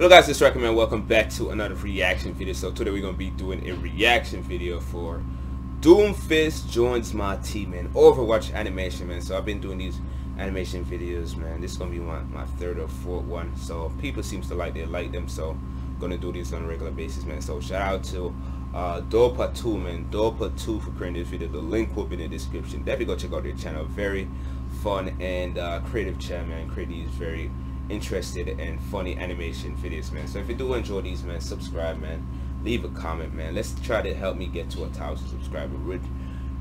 Hello guys, it's Recommend. Welcome back to another reaction video. So today we're gonna be doing a reaction video for Doomfist joins my team man. Overwatch animation man. So I've been doing these animation videos man. This is gonna be my, my third or fourth one. So people seems to like they like them. So I'm gonna do this on a regular basis man. So shout out to uh Dopa2 man. Dopa2 for creating this video. The link will be in the description. Definitely go check out their channel. Very fun and uh, creative channel man. Create these very interested in funny animation videos, man. So if you do enjoy these, man, subscribe, man. Leave a comment, man. Let's try to help me get to a thousand subscribers. Would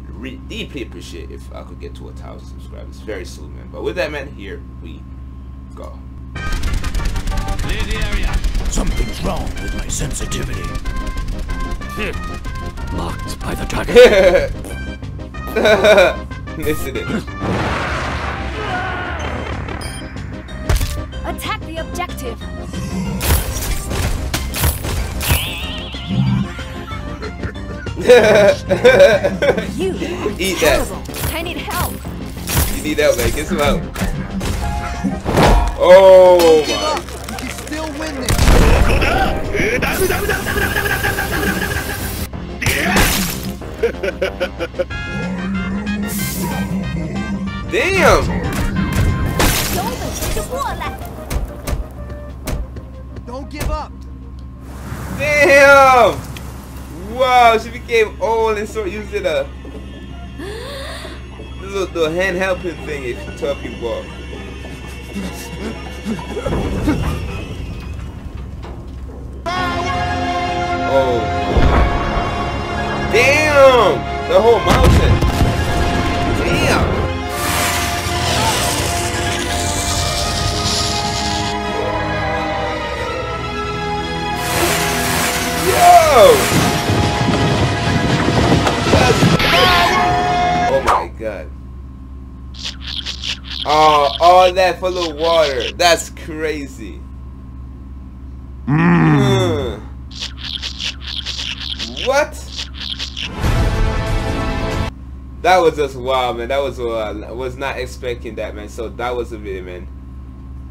re deeply appreciate if I could get to a thousand subscribers very soon, man. But with that, man, here we go. Clear the area. Something's wrong with my sensitivity. Hmm. Locked by the dragon. Listen it. Attack the objective. You Eat that. I need help. You need help, man. Get some help. Oh my. Still win this. Damn. Give up. Damn! Wow, she became old and so used it a little, little hand helping thing if you tough you walk. oh. Damn! The whole mountain. Damn! Yo! Oh my god. Oh, all that full of water. That's crazy. Mm. What? That was just wild, man. That was wild. I was not expecting that, man. So that was the video, man.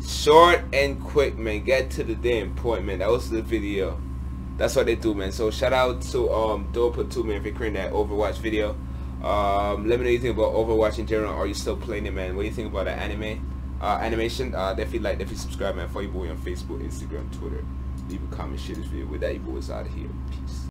Short and quick, man. Get to the damn point, man. That was the video. That's what they do, man. So shout out to um Dopa 2 man for creating that Overwatch video. Um, let me know you think about Overwatch in general. Are you still playing it, man? What do you think about the anime uh, animation? Uh, definitely like, definitely subscribe, man. Follow your boy on Facebook, Instagram, Twitter. Leave a comment, share this video. With that, your boys out of here. Peace.